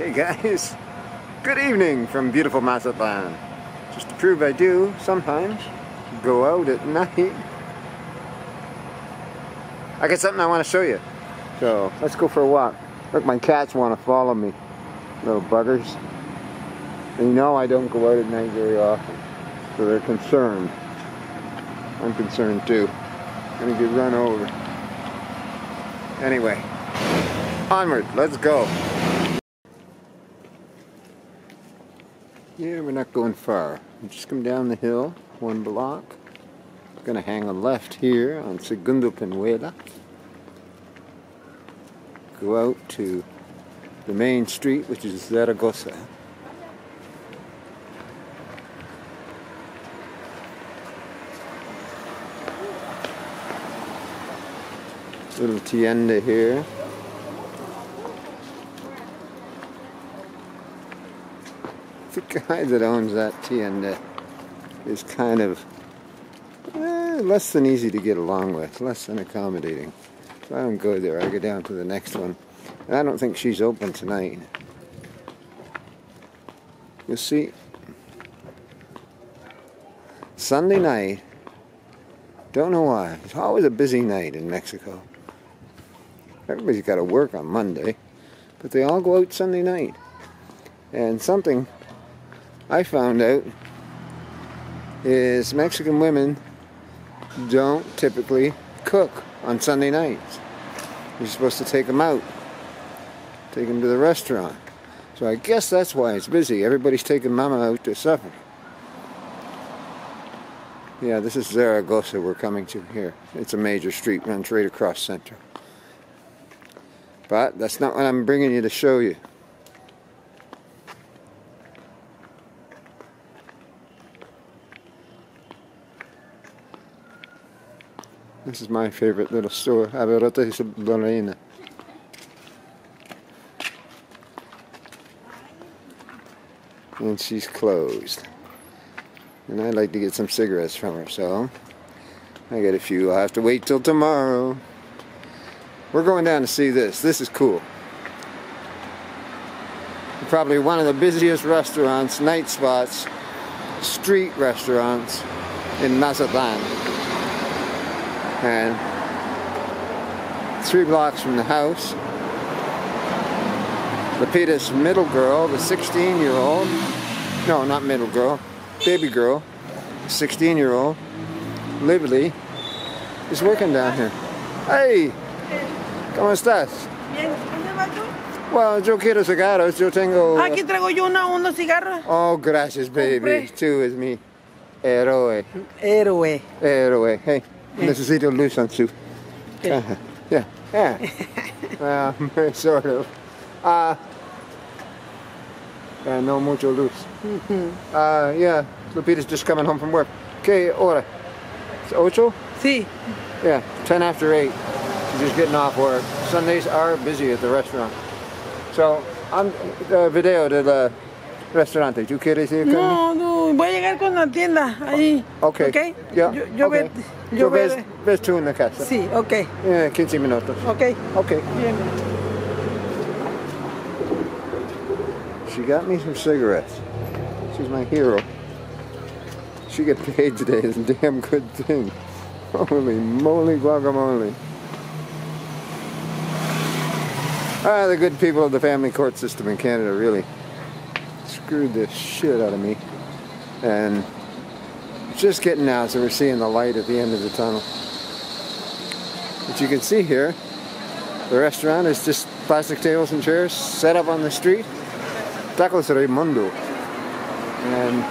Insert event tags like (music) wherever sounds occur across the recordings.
Hey guys, good evening from beautiful Mazatlan. Just to prove I do, sometimes, go out at night. I got something I want to show you. So, let's go for a walk. Look, my cats want to follow me. Little buggers. You know I don't go out at night very often. So they're concerned. I'm concerned too. I'm gonna get run over. Anyway, onward, let's go. Yeah, we're not going far. Just come down the hill, one block. Gonna hang a left here on Segundo Penuela. Go out to the main street, which is Zaragoza. Little tienda here. (laughs) The guy that owns that tienda is kind of eh, less than easy to get along with, less than accommodating. So I don't go there, I go down to the next one. And I don't think she's open tonight. You see, Sunday night, don't know why, it's always a busy night in Mexico. Everybody's got to work on Monday, but they all go out Sunday night. And something I found out is Mexican women don't typically cook on Sunday nights. You're supposed to take them out, take them to the restaurant. So I guess that's why it's busy. Everybody's taking mama out to supper. Yeah, this is Zaragoza we're coming to here. It's a major street, runs right across center. But that's not what I'm bringing you to show you. This is my favorite little store, Abarrotes Lorena. And she's closed. And I'd like to get some cigarettes from her, so I got a few. I'll have to wait till tomorrow. We're going down to see this. This is cool. Probably one of the busiest restaurants, night spots, street restaurants in Mazatlan. And three blocks from the house, Lupita's middle girl, the 16 year old, no, not middle girl, baby girl, 16 year old, Lively, is working down here. Hey! ¿Cómo estás? Bien, ¿dónde vas tú? Well, yo quiero cigarros. Yo tengo. Aquí traigo yo una, unos cigarros. Oh, gracias, baby. Two is me. Héroe. Héroe. Héroe. Hey. Necesito luz on su. Uh-huh. Yeah. Yeah. (laughs) well, (laughs) sort of. Uh, uh, no mucho luz. Uh, yeah, Lupita's just coming home from work. Okay, hora? It's ocho? Sí. Yeah, 10 after 8. She's just getting off work. Sundays are busy at the restaurant. So, I'm the video del restaurante. ¿Tú quieres ir conmigo? No, no, voy a llegar con la tienda ahí. Okay. ¿Ok? Yeah. Yo, yo, okay. ve- yo ves, ve- ves tú en la casa. Sí, ok. Yeah, 15 minutos. Ok. Okay. Bien. She got me some cigarettes. She's my hero. She get paid today. It's a damn good thing. (laughs) Holy moly guacamole. Ah, the good people of the family court system in Canada really screwed the shit out of me. And just getting out, so we're seeing the light at the end of the tunnel. But you can see here, the restaurant is just plastic tables and chairs set up on the street. Tacos Raymundo. And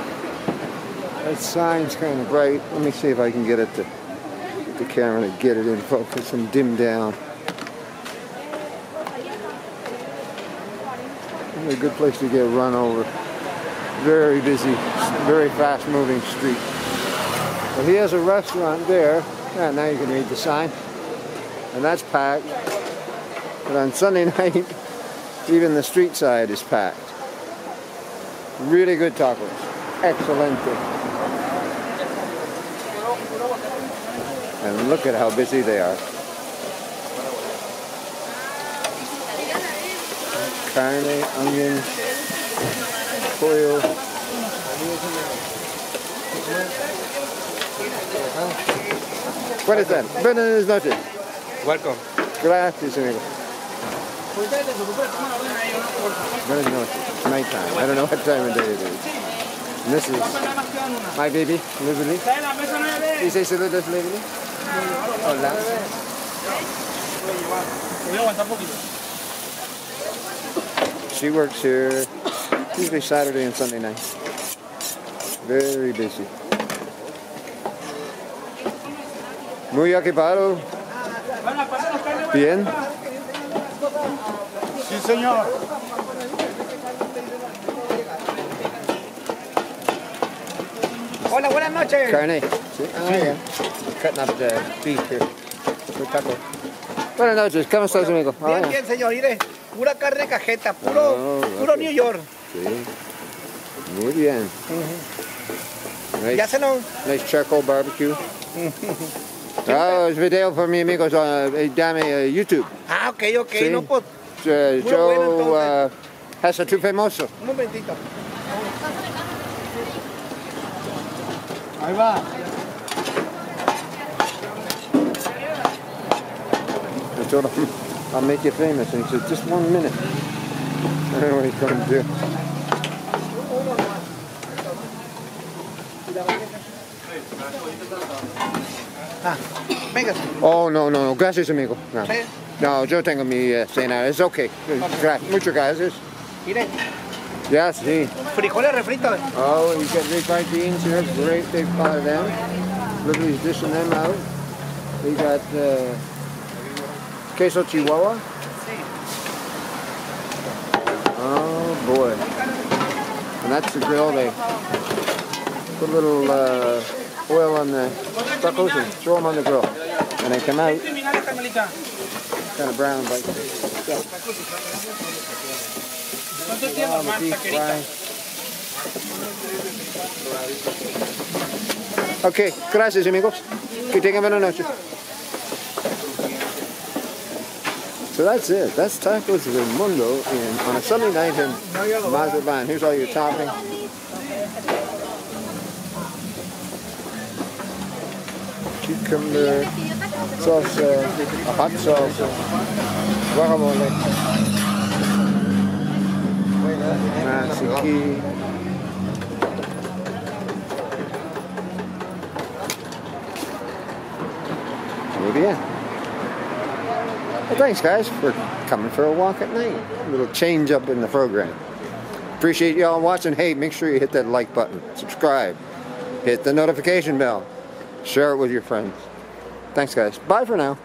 that sign's kind of bright. Let me see if I can get it to get the camera to get it in focus and dim down. a good place to get run over. Very busy, very fast moving street. But he has a restaurant there. Yeah, now you can read the sign. And that's packed. But on Sunday (laughs) night, even the street side is packed. Really good tacos. Excelente. And look at how busy they are. carne, onion, pollo. Buenas tardes. Buenas noches. Welcome. Gracias, amigo. Buenas noches. Nighttime. I don't know what time of day it is. And this is my baby, Lively. Dice saludos, Lively. Hola. She works here usually Saturday and Sunday night. Very busy. Muy ocupado. Bien. Sí, señor. Hola, buenas noches. Carne. Sí. Ah, yeah. Cutting up the beef here. For taco. Buenas noches. ¿Cómo estás, amigo? Ah, Bien, yeah. bien, señor. Mire, pura carne cajeta, puro, Oh, puro ok. New York. Sí. Muy bien. Nice, Ya se lo... nice charcoal barbecue. (laughs) Ah, es video por mi amigos uh, dame uh, YouTube. Ah, ok, ok. Sí. No, pues, Uh, Muy bueno, Joe uh, Hasa tu famoso. un momentito. Ahí va. I told him, I'll make you famous. And he said, just one minute. I don't know what he's going to do. Oh, no, no, no. Gracias, amigo. No, no yo tengo mi uh, cena. It's okay. Gra muchas gracias. Mire, Yes, sí. frijoles refritos. Oh, you get refried beans here. Great big pot of them. Lily's dishing them out. We got uh, queso chihuahua. Oh, boy. And that's the grill. They put a little uh, oil on the tacos and throw them on the grill. And they come out kind of brown deep fry. Okay, gracias amigos. Que tengan buena noche. So that's it. That's Tacos del Mundo in, on a Sunday night in Mazatlan. Here's all your topping. Cucumber, salsa, uh, a hot salsa, guacamole, masiki. Muy bien. Well, thanks, guys, for coming for a walk at night. A little change up in the program. Appreciate y'all watching. Hey, make sure you hit that like button, subscribe, hit the notification bell, share it with your friends. Thanks, guys. Bye for now.